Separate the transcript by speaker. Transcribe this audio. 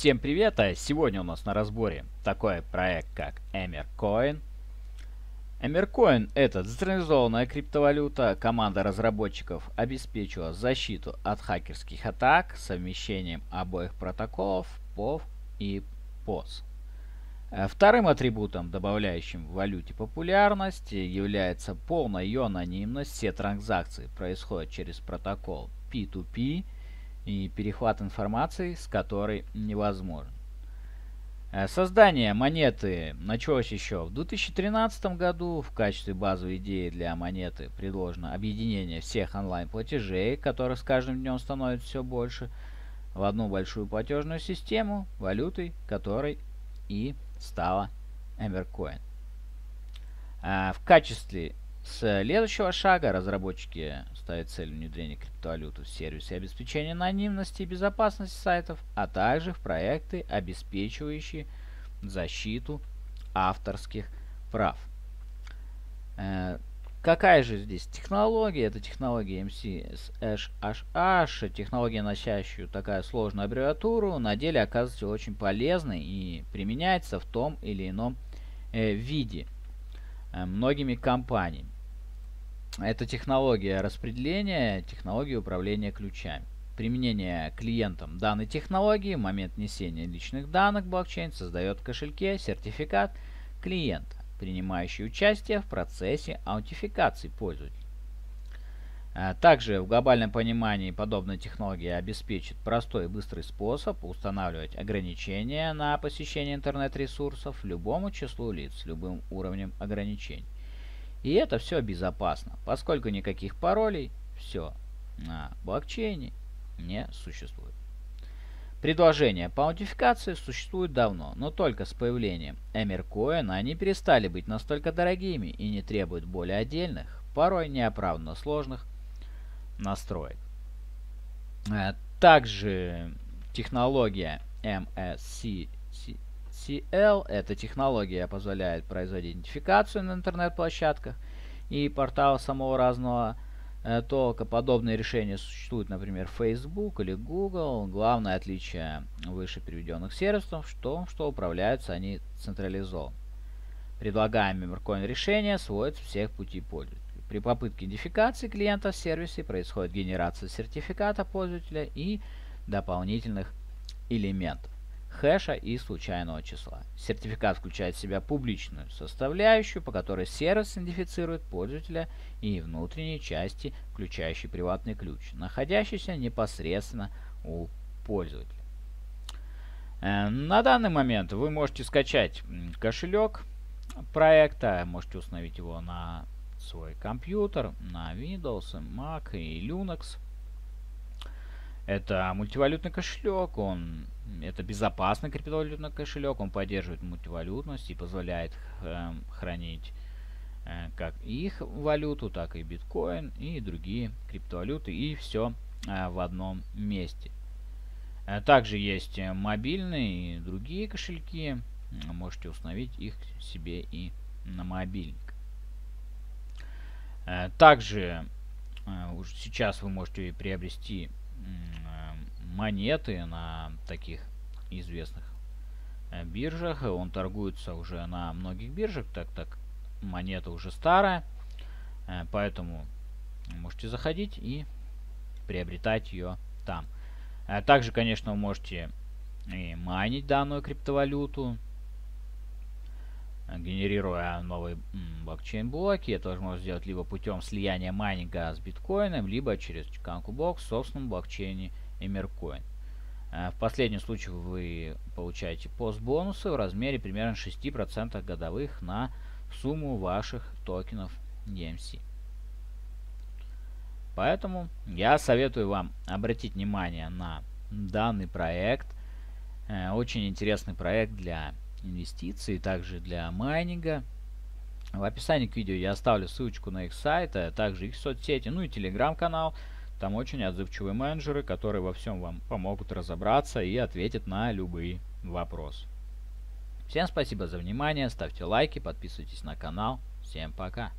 Speaker 1: Всем привет! А сегодня у нас на разборе такой проект, как Emercoin. Emercoin это децентрализованная криптовалюта. Команда разработчиков обеспечила защиту от хакерских атак совмещением обоих протоколов POV и POS. Э, вторым атрибутом, добавляющим в валюте популярность, является полная ее анонимность. Все транзакции происходят через протокол P2P и перехват информации, с которой невозможен. Э, создание монеты началось еще в 2013 году. В качестве базовой идеи для монеты предложено объединение всех онлайн-платежей, которых с каждым днем становится все больше, в одну большую платежную систему, валютой которой и стала Embercoin. Э, в качестве следующего шага разработчики ставят цель внедрения криптовалюты в сервисы обеспечения анонимности и безопасности сайтов, а также в проекты, обеспечивающие защиту авторских прав. Э, какая же здесь технология? Это технология MCSHH, технология, носящую такая сложную аббревиатуру, на деле оказывается очень полезной и применяется в том или ином э, виде э, многими компаниями. Это технология распределения, технология управления ключами. Применение клиентам данной технологии в момент несения личных данных блокчейн создает в кошельке сертификат клиента, принимающий участие в процессе аутентификации пользователя. А также в глобальном понимании подобная технология обеспечит простой и быстрый способ устанавливать ограничения на посещение интернет-ресурсов любому числу лиц любым уровнем ограничений. И это все безопасно, поскольку никаких паролей все на блокчейне не существует. Предложения по аутентификации существуют давно, но только с появлением Эмеркоина они перестали быть настолько дорогими и не требуют более отдельных, порой неоправданно сложных настроек. Э, также технология MSC CL. Эта технология позволяет производить идентификацию на интернет-площадках и порталах самого разного э, толка. Подобные решения существуют, например, Facebook или Google. Главное отличие выше приведенных сервисов в том, что управляются они централизованно. Предлагаемые Mercoin решения сводятся всех путей пользователя. При попытке идентификации клиента в сервисе происходит генерация сертификата пользователя и дополнительных элементов хэша и случайного числа. Сертификат включает в себя публичную составляющую, по которой сервис идентифицирует пользователя и внутренние части, включающие приватный ключ, находящийся непосредственно у пользователя. Э, на данный момент вы можете скачать кошелек проекта, можете установить его на свой компьютер, на Windows, Mac и Linux. Это мультивалютный кошелек, он это безопасный криптовалютный кошелек, он поддерживает мультивалютность и позволяет э, хранить э, как их валюту, так и биткоин и другие криптовалюты и все э, в одном месте. Э, также есть мобильные и другие кошельки, можете установить их себе и на мобильник. Э, также э, уже сейчас вы можете приобрести монеты на таких известных э, биржах. Он торгуется уже на многих биржах, так так монета уже старая. Э, поэтому можете заходить и приобретать ее там. Э, также, конечно, вы можете и майнить данную криптовалюту, генерируя новые блокчейн-блоки. Это можно сделать либо путем слияния майнинга с биткоином, либо через CancuBlock в собственном блокчейне Emercoin. В последнем случае вы получаете пост-бонусы в размере примерно 6% годовых на сумму ваших токенов DMC. Поэтому я советую вам обратить внимание на данный проект. Э, очень интересный проект для инвестиций, также для майнинга. В описании к видео я оставлю ссылочку на их сайт, а также их соцсети, ну и телеграм-канал. Там очень отзывчивые менеджеры, которые во всем вам помогут разобраться и ответят на любые вопросы. Всем спасибо за внимание, ставьте лайки, подписывайтесь на канал. Всем пока!